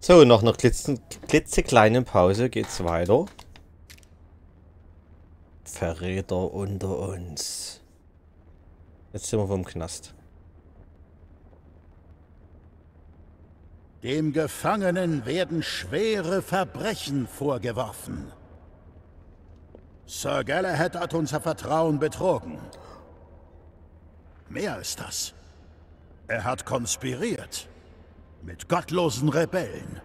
So, nach einer klitzekleinen Pause geht's weiter. Verräter unter uns. Jetzt sind wir vom Knast. Dem Gefangenen werden schwere Verbrechen vorgeworfen. Sir Galahad hat unser Vertrauen betrogen. Mehr als das. Er hat konspiriert. Mit gottlosen Rebellen.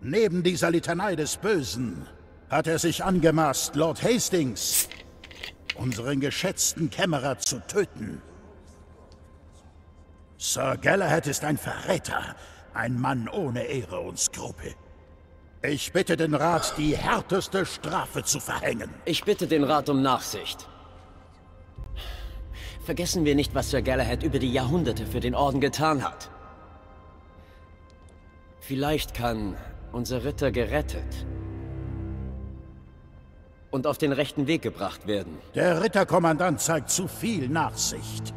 Neben dieser Litanei des Bösen hat er sich angemaßt, Lord Hastings, unseren geschätzten Kämmerer, zu töten. Sir Galahad ist ein Verräter, ein Mann ohne Ehre und Skrupel. Ich bitte den Rat, die härteste Strafe zu verhängen. Ich bitte den Rat um Nachsicht. Vergessen wir nicht, was Sir Galahad über die Jahrhunderte für den Orden getan hat. Vielleicht kann unser Ritter gerettet und auf den rechten Weg gebracht werden. Der Ritterkommandant zeigt zu viel Nachsicht.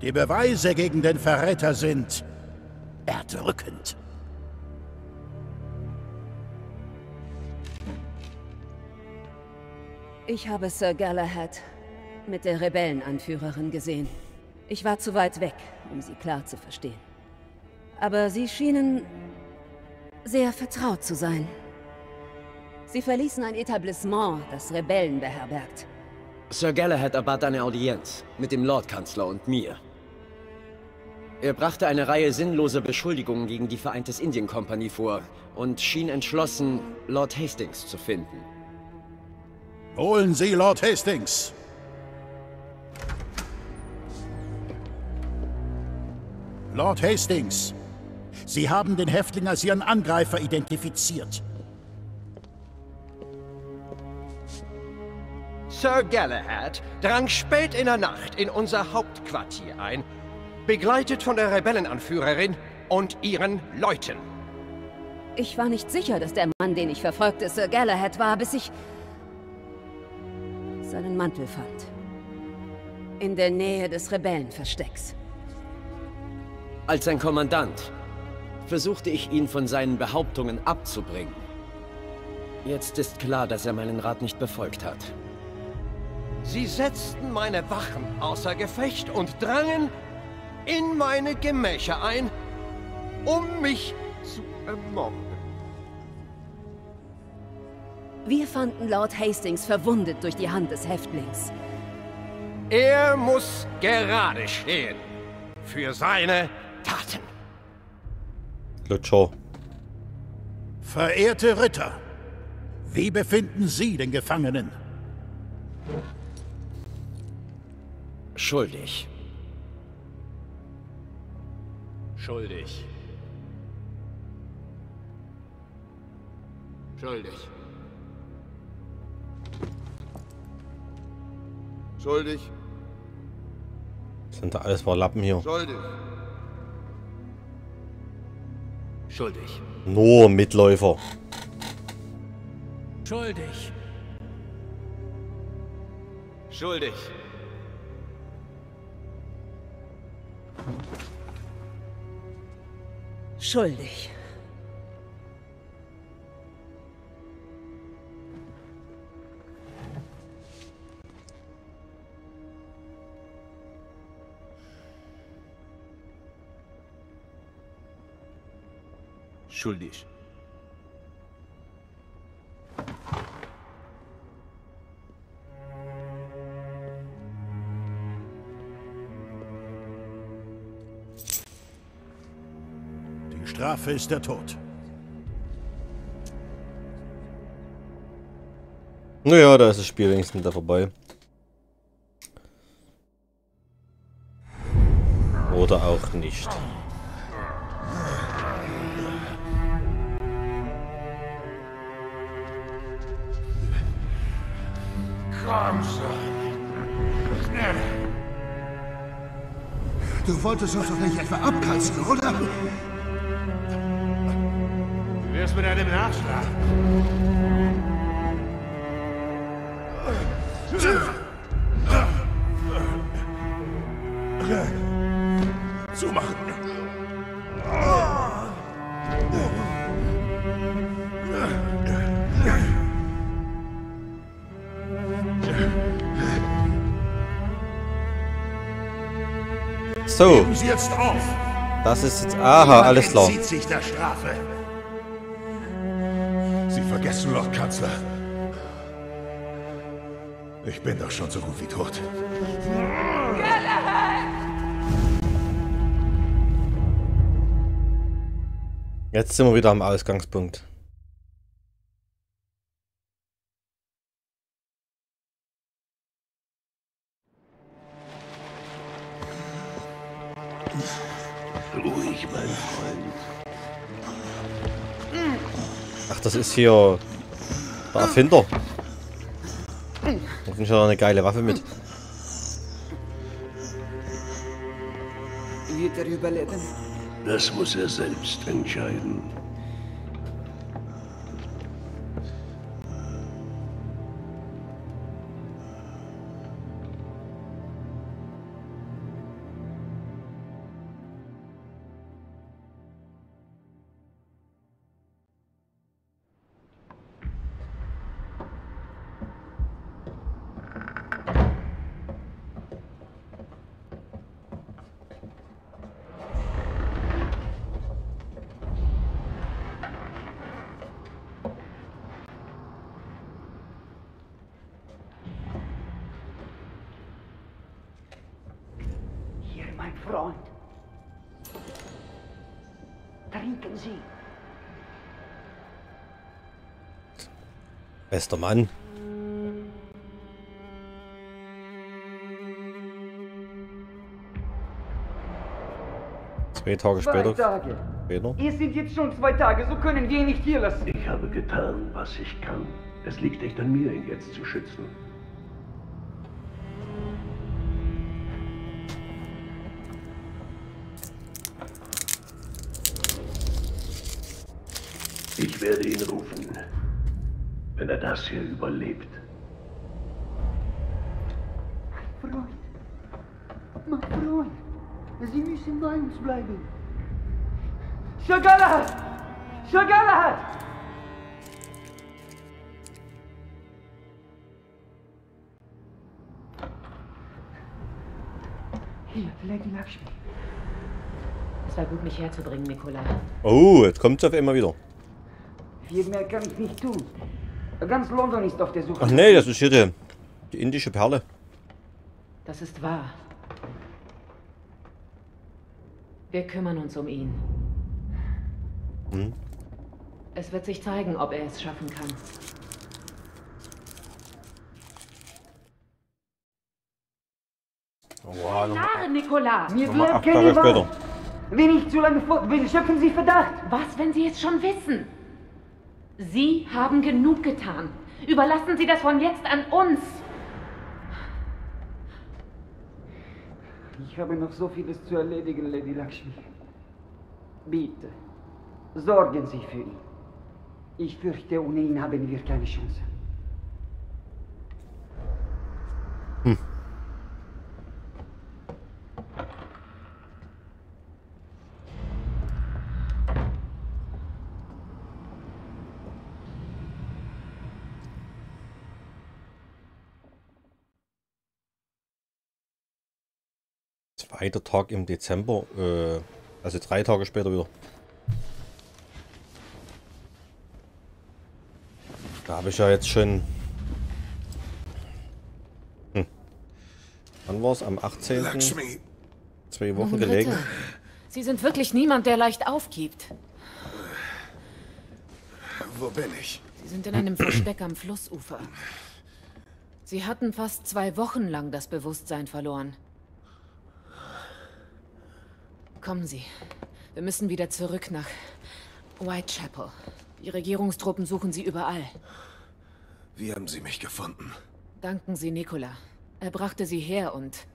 Die Beweise gegen den Verräter sind erdrückend. Ich habe Sir Galahad mit der Rebellenanführerin gesehen. Ich war zu weit weg, um sie klar zu verstehen. Aber sie schienen sehr vertraut zu sein. Sie verließen ein Etablissement, das Rebellen beherbergt. Sir Galahad erbat eine Audienz mit dem Lordkanzler und mir. Er brachte eine Reihe sinnloser Beschuldigungen gegen die Vereintes Indien Kompanie vor und schien entschlossen, Lord Hastings zu finden. Holen Sie Lord Hastings! Lord Hastings, Sie haben den Häftling als Ihren Angreifer identifiziert. Sir Galahad drang spät in der Nacht in unser Hauptquartier ein, begleitet von der Rebellenanführerin und ihren Leuten. Ich war nicht sicher, dass der Mann, den ich verfolgte, Sir Galahad war, bis ich seinen Mantel fand. In der Nähe des Rebellenverstecks. Als sein Kommandant versuchte ich ihn von seinen Behauptungen abzubringen. Jetzt ist klar, dass er meinen Rat nicht befolgt hat. Sie setzten meine Wachen außer Gefecht und drangen in meine Gemächer ein, um mich zu ermorden. Wir fanden Lord Hastings verwundet durch die Hand des Häftlings. Er muss gerade stehen für seine Taten. Lutscher. Verehrte Ritter, wie befinden Sie den Gefangenen? Schuldig. Schuldig. Schuldig. Schuldig. Sind da alles mal Lappen hier? Schuldig. Schuldig. Nur Mitläufer. Schuldig. Schuldig. Schuldig. Schuldig. Die Strafe ist der Tod. Naja, da ist das Spiel wenigstens wieder vorbei. Oder auch nicht. Schon. Schnell. Du wolltest uns doch nicht etwa abkratzen, oder? Wie wär's mit einem Nachschlag? Zumachen. So, das ist jetzt... Aha, alles klar. Sie vergessen, Lord Kanzler. Ich bin doch schon so gut wie tot. Jetzt sind wir wieder am Ausgangspunkt. Ruhig, mein Freund. Ach, das ist hier der Erfinder. Hoffentlich hat er eine geile Waffe mit. Wird er überleben? Das muss er selbst entscheiden. Trinken Sie. Bester Mann. Zwei Tage Zwei später. Tage. später. Es sind jetzt schon zwei Tage, so können wir ihn nicht hier lassen. Ich habe getan, was ich kann. Es liegt nicht an mir, ihn jetzt zu schützen. Werde ihn rufen, wenn er das hier überlebt. Freund. Mein Freund. Sie müssen bei uns bleiben. Shagalahat! Shagalahat! Hier, Lady Lakshmi. Es war gut, mich herzubringen, Nikola. Oh, jetzt kommt es auf einmal wieder. Viel mehr kann ich nicht tun. Ganz London ist auf der Suche. Ach nee, das ist hier die, die indische Perle. Das ist wahr. Wir kümmern uns um ihn. Hm. Es wird sich zeigen, ob er es schaffen kann. Wow, Klare, Nikola! Mir bleibt keine Wahl. Wenn ich zu lange fort bin, schöpfen Sie Verdacht. Was, wenn Sie es schon wissen? Sie haben genug getan. Überlassen Sie das von jetzt an uns. Ich habe noch so vieles zu erledigen, Lady Lakshmi. Bitte, sorgen Sie für ihn. Ich fürchte, ohne ihn haben wir keine Chance. Zweiter Tag im Dezember, äh, also drei Tage später wieder. Da habe ich ja jetzt schon. Hm. Wann war es? Am 18. Lakshmi, Zwei Wochen Nun gelegen. bitte. Sie sind wirklich niemand, der leicht aufgibt. wo bin ich? Sie sind in einem Versteck am Flussufer. Sie hatten fast zwei Wochen lang das Bewusstsein verloren. Kommen Sie. Wir müssen wieder zurück nach Whitechapel. Die Regierungstruppen suchen Sie überall. Wie haben Sie mich gefunden? Danken Sie Nikola. Er brachte Sie her und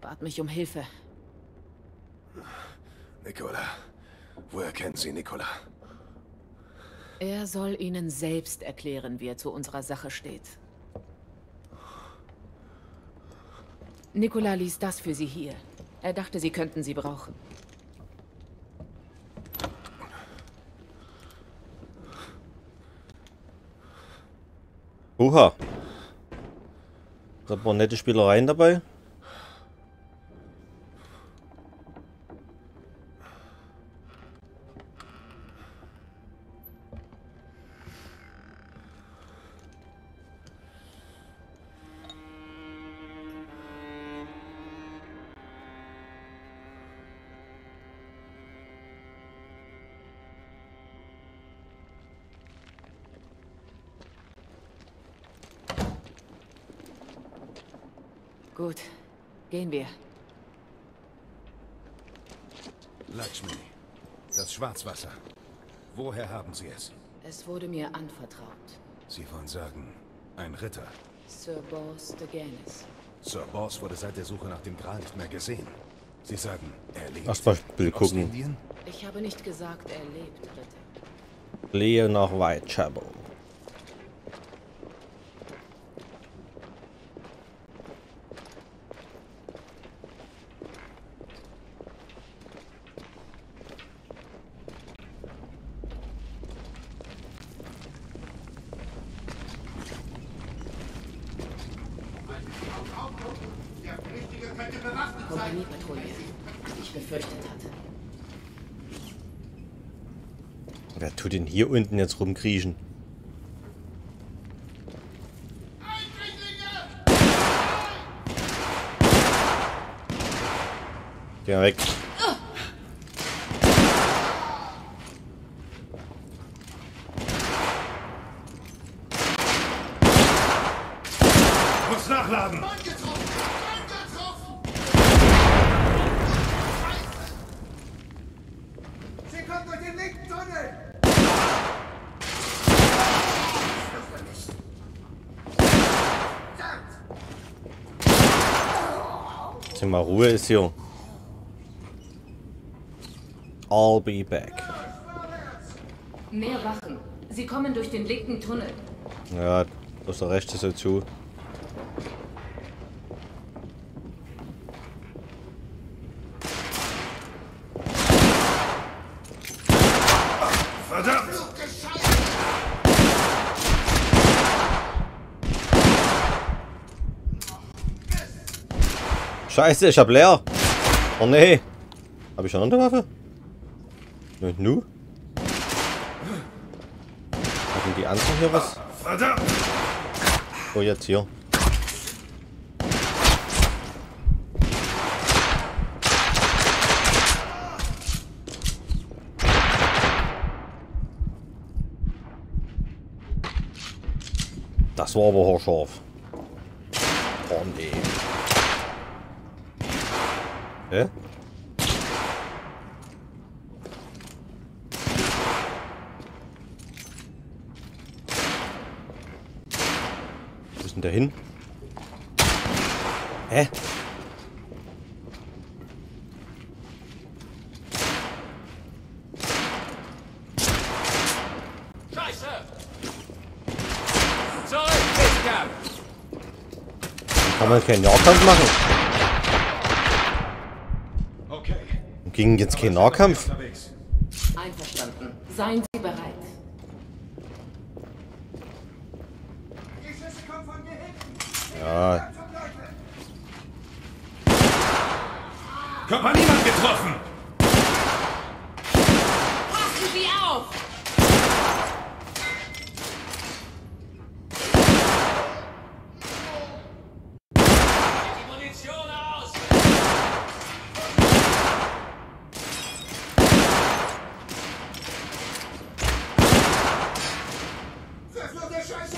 bat mich um Hilfe. Nicola. Woher kennen Sie Nicola? Er soll Ihnen selbst erklären, wie er zu unserer Sache steht. Nikola ließ das für Sie hier. Er dachte, Sie könnten sie brauchen. Oha. Da waren nette Spielereien dabei. Schwarzwasser. Woher haben Sie es? Es wurde mir anvertraut. Sie wollen sagen, ein Ritter. Sir Bors de Ganis. Sir Bors wurde seit der Suche nach dem Gral nicht mehr gesehen. Sie sagen, er lebt. Erstmal Bild Aus gucken. Indien? Ich habe nicht gesagt, er lebt, Ritter. Leo nach Whitechapel. Kompaniepatrouille. wie Ich befürchtet hatte. Wer tut denn hier unten jetzt rumkriechen? Geh mal weg. Muss nachladen! Sie kommt durch den linken Tunnel! Ruhe ist hier. I'll be back. Mehr Wachen. Sie kommen durch den linken Tunnel. Ja, aus der rechte so zu. Verdammt! Scheiße, ich hab leer. Oh nee. Hab ich eine Waffe? Und nu? Hatten die anderen hier was? Oh, jetzt hier. Das war aber haarscharf. Oh nee. Hä? Wo ist denn der hin? Hä? Scheiße! Zurück, Fisker! Kann man keinen Nahkampf machen? Okay. Ging jetzt kein Nahkampf? Einverstanden. Seien Sie bereit. Die Schüsse kommen von hier hinten! Ja, Kompaniemann getroffen! Passen Sie auf! Die Munition aus! Verfluchte Scheiße!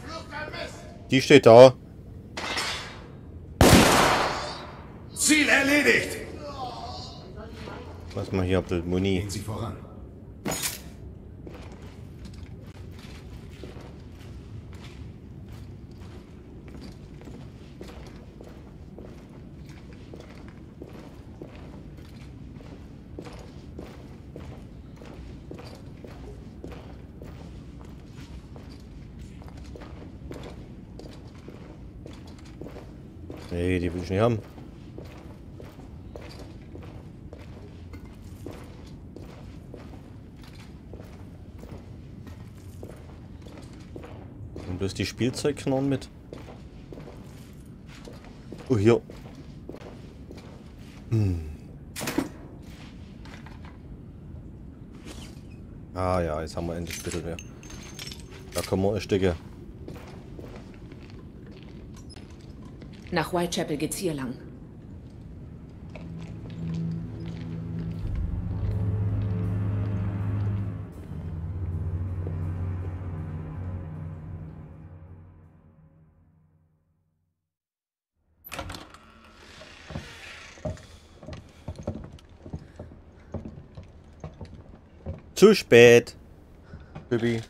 Verfluchter Mist! Die steht da. Ziel erledigt! Was mal hier ein bisschen Muni. Gehen Sie voran. Nee, die will ich nicht haben. Und bloß die Spielzeugknarren mit. Oh, hier. Hm. Ah ja, jetzt haben wir endlich ein bisschen mehr. Da kommen wir ein Stücke. Nach Whitechapel geht's hier lang. Zu spät. Baby.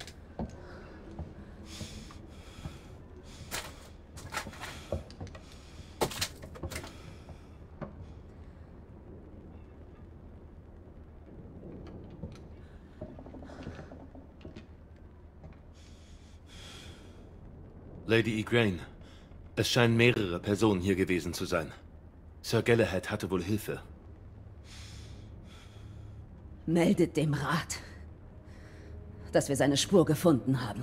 Lady Igraine, es scheinen mehrere Personen hier gewesen zu sein. Sir Galahad hatte wohl Hilfe. Meldet dem Rat, dass wir seine Spur gefunden haben.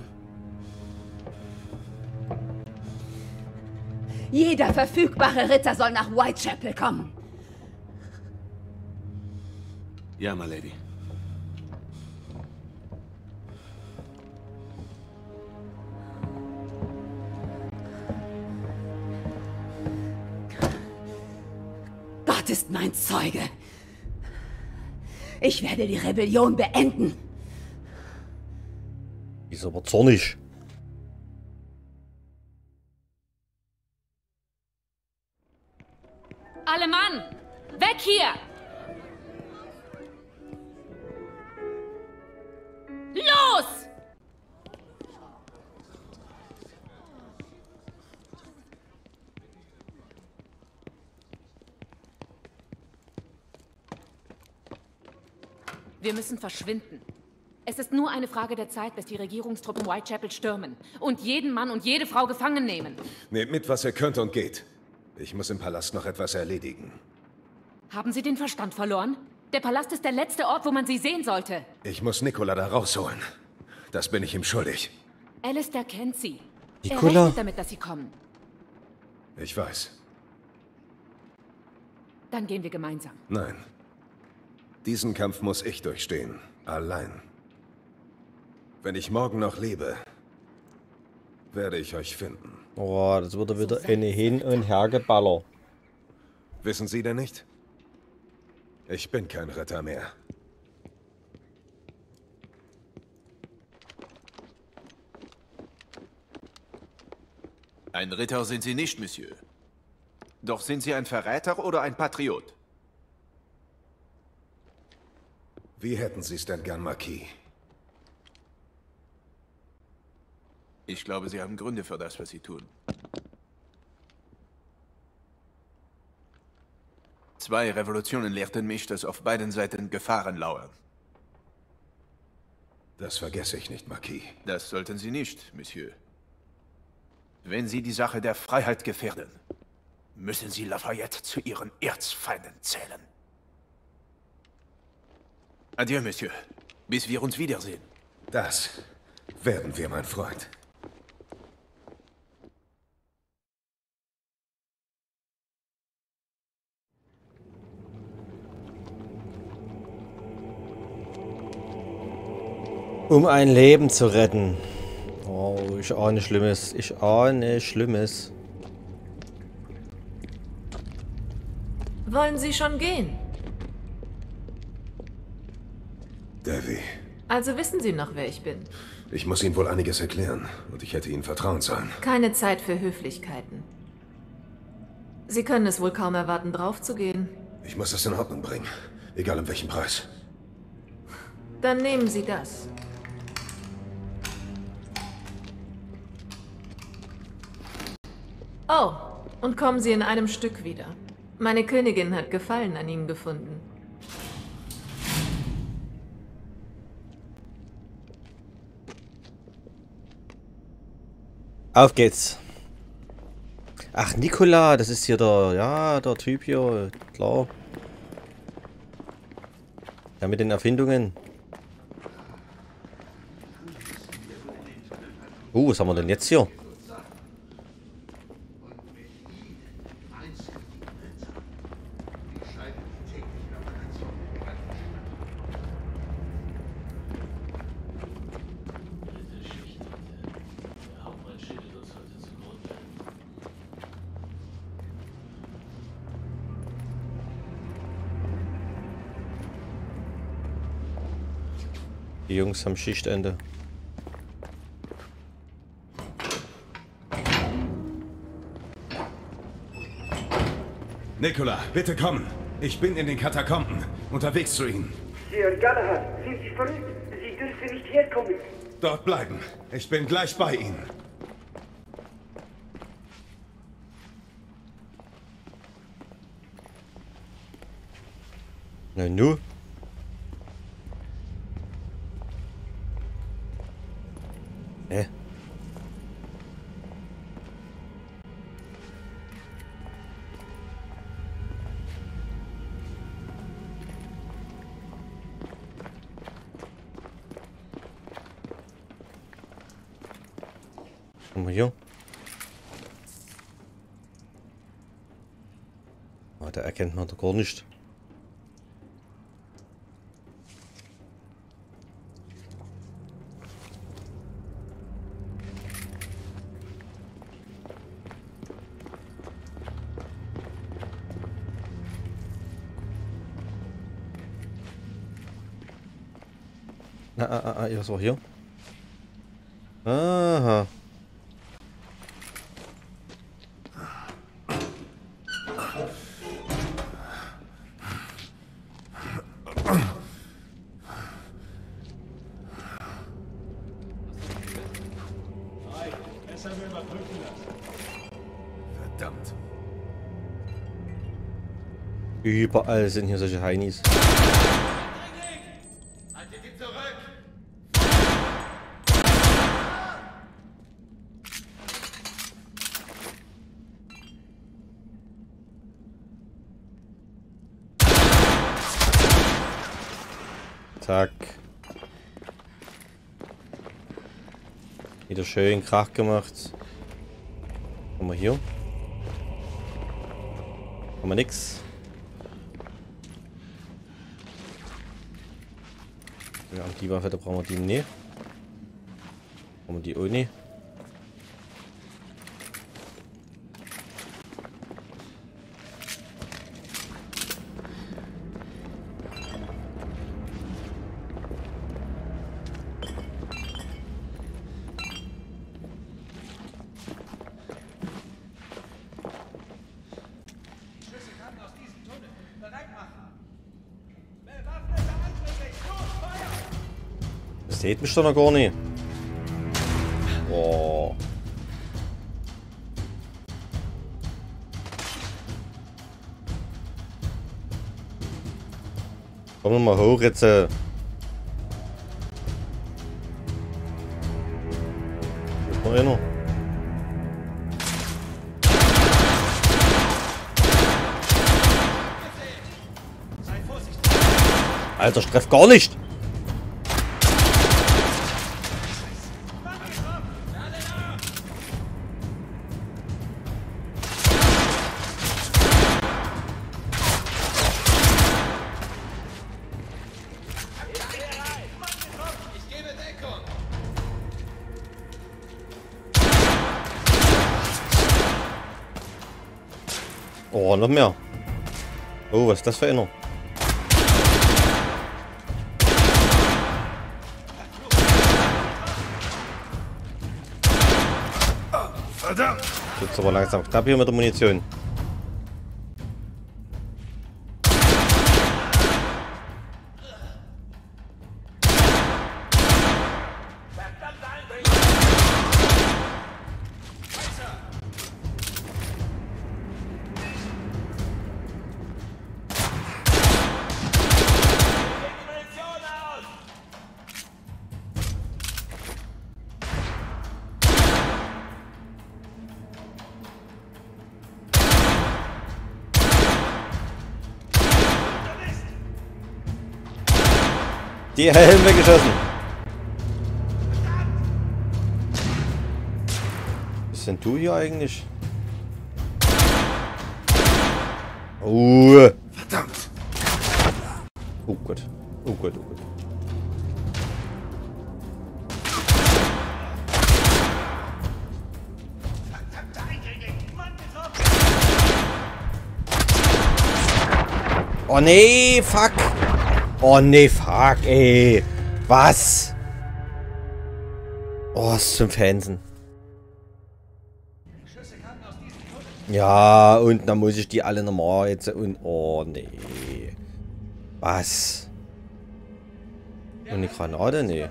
Jeder verfügbare Ritter soll nach Whitechapel kommen. Ja, my Lady. Gott ist mein Zeuge. Ich werde die Rebellion beenden. Ist aber zornig. Müssen verschwinden. Es ist nur eine Frage der Zeit, bis die Regierungstruppen Whitechapel stürmen und jeden Mann und jede Frau gefangen nehmen. Nehmt mit, was ihr könnt und geht. Ich muss im Palast noch etwas erledigen. Haben Sie den Verstand verloren? Der Palast ist der letzte Ort, wo man Sie sehen sollte. Ich muss Nikola da rausholen. Das bin ich ihm schuldig. Alistair kennt Sie. Er Nicola? rechnet damit, dass Sie kommen. Ich weiß. Dann gehen wir gemeinsam. Nein. Diesen Kampf muss ich durchstehen. Allein. Wenn ich morgen noch lebe, werde ich euch finden. Oh, das wird wieder eine Hin- und Hergeballer. Wissen Sie denn nicht? Ich bin kein Ritter mehr. Ein Ritter sind Sie nicht, Monsieur. Doch sind Sie ein Verräter oder ein Patriot? Wie hätten Sie es denn gern, Marquis? Ich glaube, Sie haben Gründe für das, was Sie tun. Zwei Revolutionen lehrten mich, dass auf beiden Seiten Gefahren lauern. Das vergesse ich nicht, Marquis. Das sollten Sie nicht, Monsieur. Wenn Sie die Sache der Freiheit gefährden, müssen Sie Lafayette zu Ihren Erzfeinden zählen. Adieu, Monsieur. Bis wir uns wiedersehen. Das werden wir, mein Freund. Um ein Leben zu retten. Oh, ich ahne Schlimmes. Ich ahne Schlimmes. Wollen Sie schon gehen? Also wissen Sie noch, wer ich bin. ich muss Ihnen wohl einiges erklären. Und ich hätte Ihnen vertrauen sollen. Keine Zeit für Höflichkeiten. Sie können es wohl kaum erwarten, draufzugehen. Ich muss das in Ordnung bringen. Egal um welchen Preis. Dann nehmen Sie das. Oh, und kommen Sie in einem Stück wieder. Meine Königin hat Gefallen an Ihnen gefunden. Auf geht's. Ach, Nikola, das ist hier der, ja, der Typ hier, klar. Ja, mit den Erfindungen. Uh, was haben wir denn jetzt hier? Jungs haben Schichtende. Nikola, bitte kommen. Ich bin in den Katakomben. Unterwegs zu Ihnen. Sir Galahad, sind Sie verrückt? herkommen. Dort bleiben. Ich bin gleich bei Ihnen. Na nu. Hier. Ah, der erkennt man doch gar nicht. Ah, ah, ah, ah, was war hier? Aha. Überall sind hier solche Heinis. Zack. Wieder schön Krach gemacht. Haben wir hier? Haben wir nix. Ja, und die Waffe, da brauchen wir die nicht. Brauchen wir die auch Seht mich doch noch gar nicht. Boah. Komm noch mal hoch jetzt. äh. Noch einer? Alter, ich treff gar nicht. Das? Verdammt! Jetzt aber langsam knapp hier mit der Munition. Die Helm weggeschossen. Was denn du hier eigentlich? Oh. Verdammt! Oh Gott. Oh Gott, oh Gott. Oh nee, fuck. Oh nee, fuck, ey. Was? Oh, ist zum Fansen. Ja, und dann muss ich die alle nochmal jetzt und oh nee. Was? Und die Granate? Nee.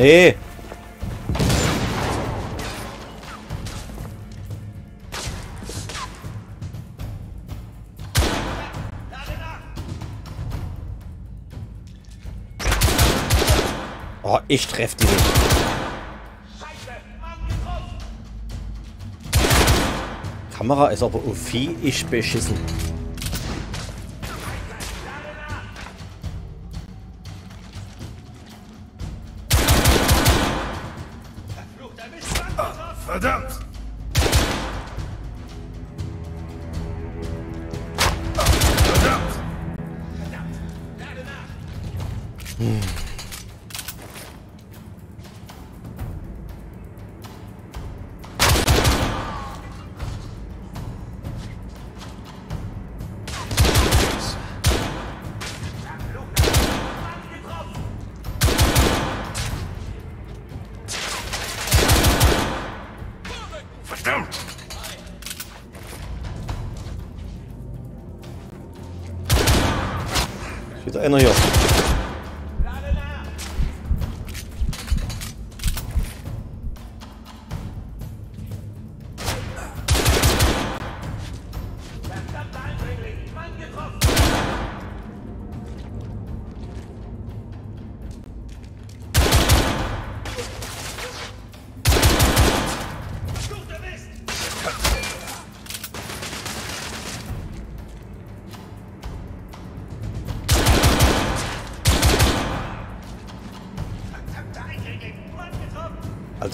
Nee. Oh, ich treff die nicht. Kamera ist aber auf Vieh ich beschissen. Verdammt! Ist wieder einer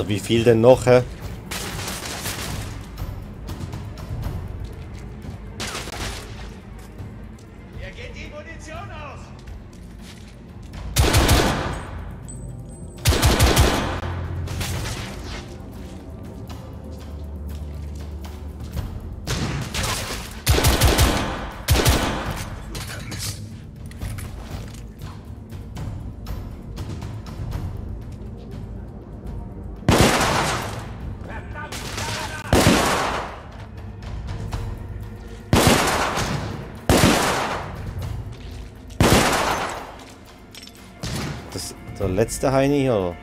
wie viel denn noch, hä? Letzte Heini hier, oder?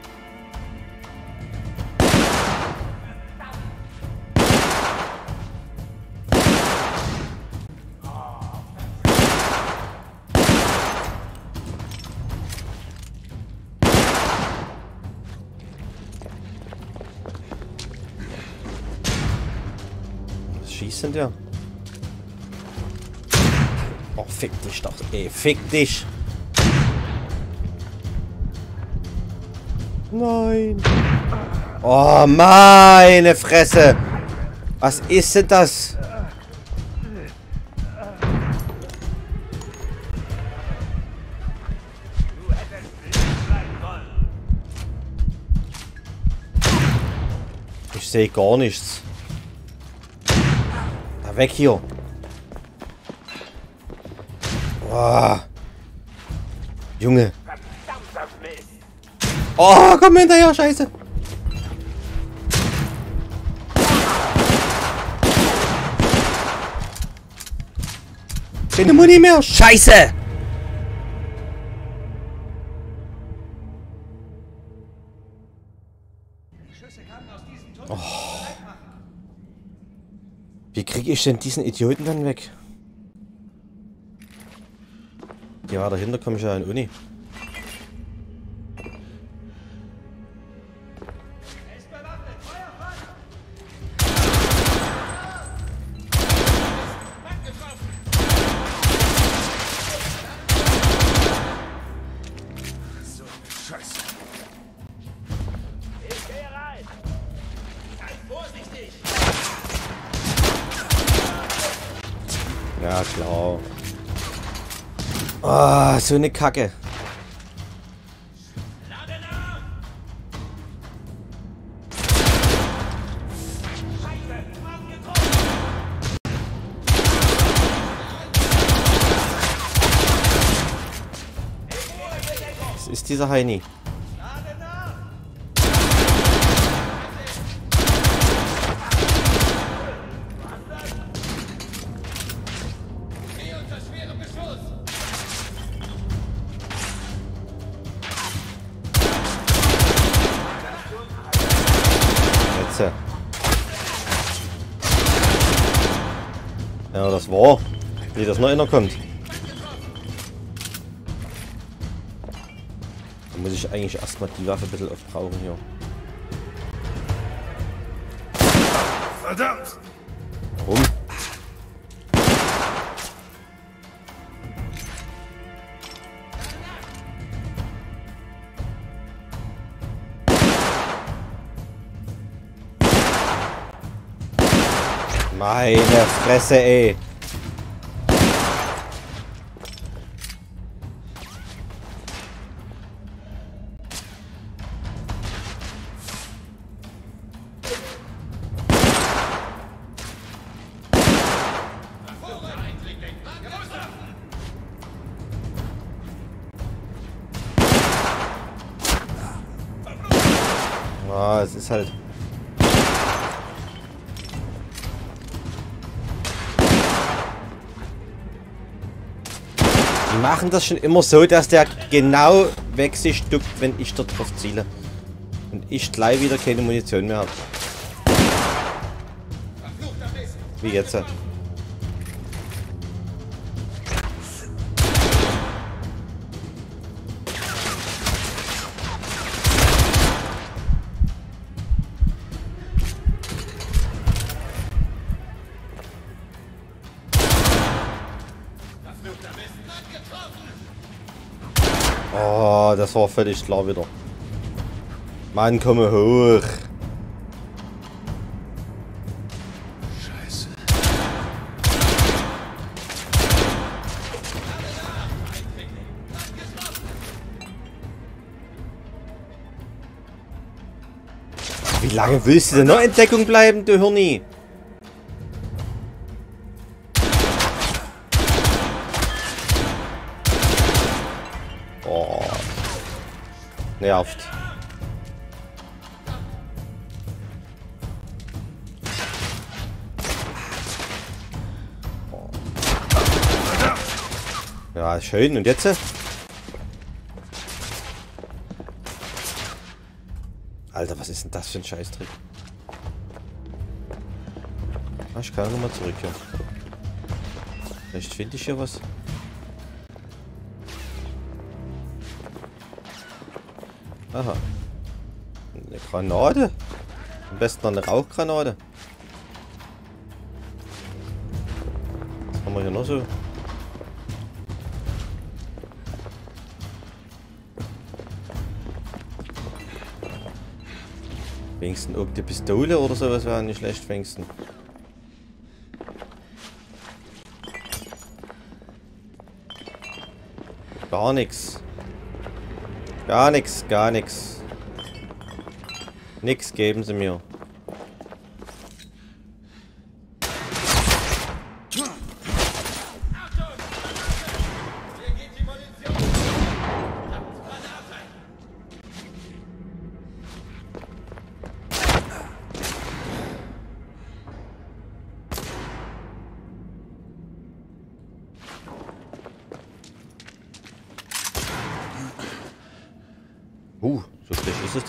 Schießt denn der? Oh, fick dich doch, ey, fick dich! Nein. Oh, meine Fresse. Was ist denn das? Ich sehe gar nichts. Da weg hier. Oh. Junge. Oh, komm hinterher, scheiße. Keine Muni mehr, scheiße. Oh. Wie kriege ich denn diesen Idioten dann weg? Ja, dahinter komme ich ja in Uni. Ah, so eine Kacke. Was ist dieser Heini? Jetzt? Ja, das war. Wie das noch einer kommt. Da muss ich eigentlich erstmal die Waffe ein bisschen aufbrauchen hier. Verdammt! Meine Fresse, ey. Machen das schon immer so, dass der genau weg sich duckt, wenn ich dort drauf ziele. Und ich gleich wieder keine Munition mehr habe. Wie jetzt? Das war völlig klar wieder. Mann, komme hoch. Scheiße. Wie lange willst du denn noch in Deckung bleiben, du Hirni? Nervt. Ja, schön. Und jetzt? Alter, was ist denn das für ein Scheißtrick? Ah, ich kann nochmal zurück hier. Vielleicht finde ich hier was. Aha. Eine Granate. Am besten noch eine Rauchgranate. Was haben wir hier noch so? Wenigstens irgendeine Pistole oder sowas wäre nicht schlecht, wenigstens. Gar nichts. Gar nichts, gar nichts. Nix geben sie mir.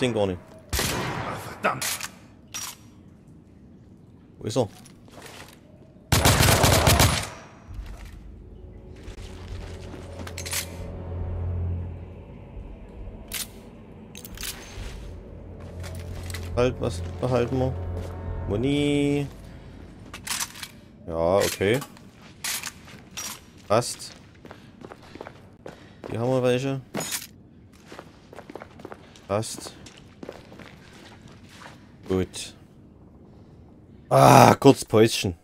Ding gar nicht. Verdammt! Wo ist er? Halt, was behalten wir? Muni. Ja, okay. Passt. Hier haben wir welche. Passt. Gut. Ah, kurz Päuschen.